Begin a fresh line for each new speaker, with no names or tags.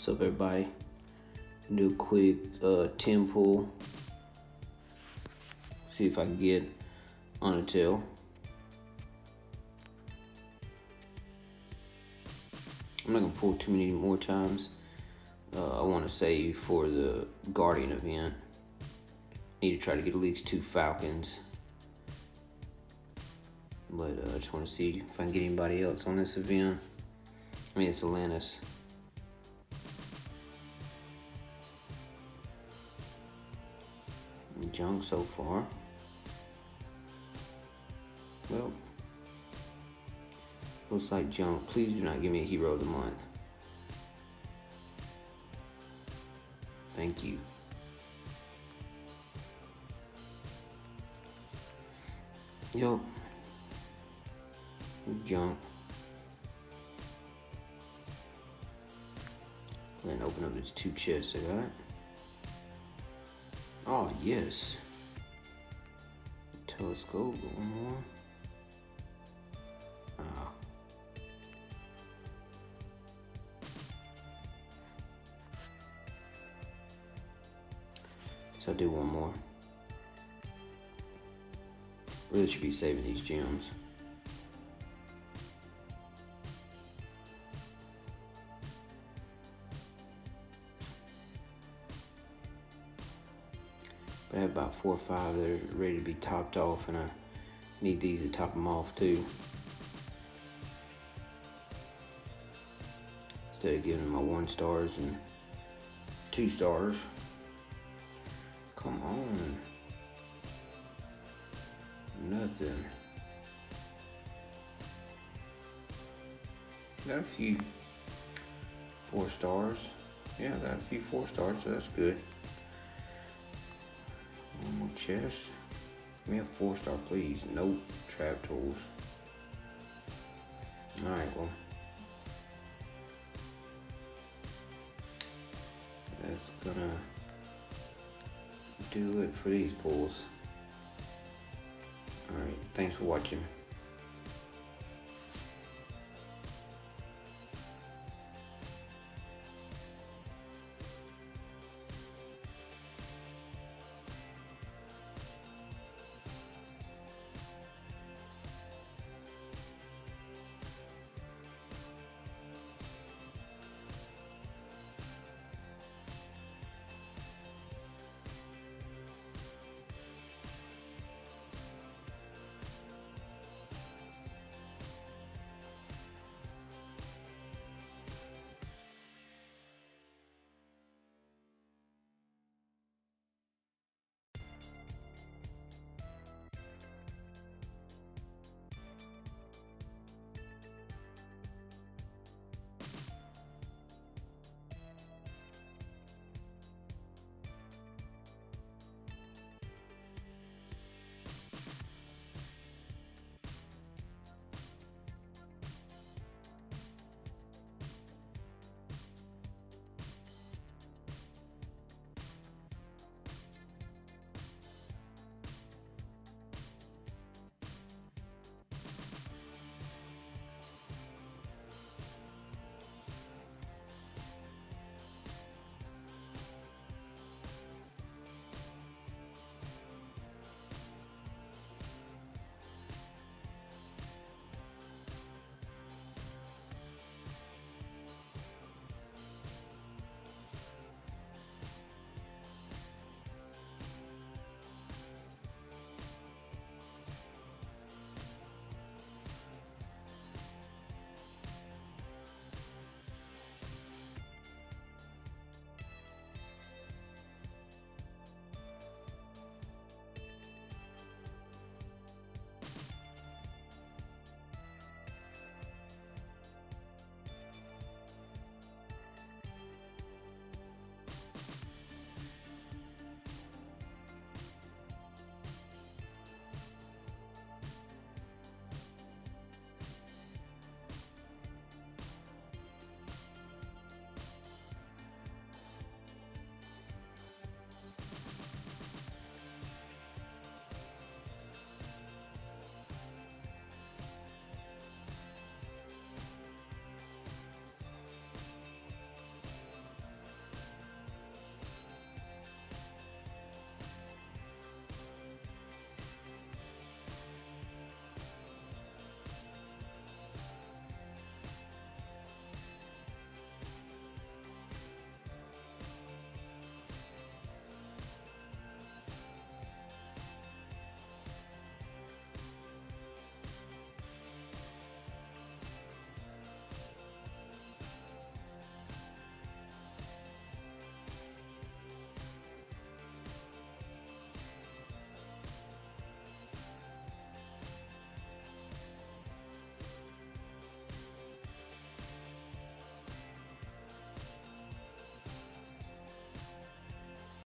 What's up, everybody? Do a quick uh, 10 pull. See if I can get on a tail. I'm not gonna pull too many more times. Uh, I want to save for the Guardian event. Need to try to get at least two Falcons. But uh, I just want to see if I can get anybody else on this event. I mean, it's Atlantis. Junk so far. Well, looks like junk. Please do not give me a hero of the month. Thank you. Yo. Junk. Then open up these two chests I got. Oh, yes. Telescope, one more. Ah. So I'll do one more. Really should be saving these gems. I have about four or five that are ready to be topped off and I need these to top them off too. Instead of giving them my one stars and two stars. Come on. Nothing. Got a few four stars. Yeah, got a few four stars, so that's good. Chest. Give me a four star, please. Nope. Trap tools. Alright, well. That's gonna do it for these pulls. Alright, thanks for watching.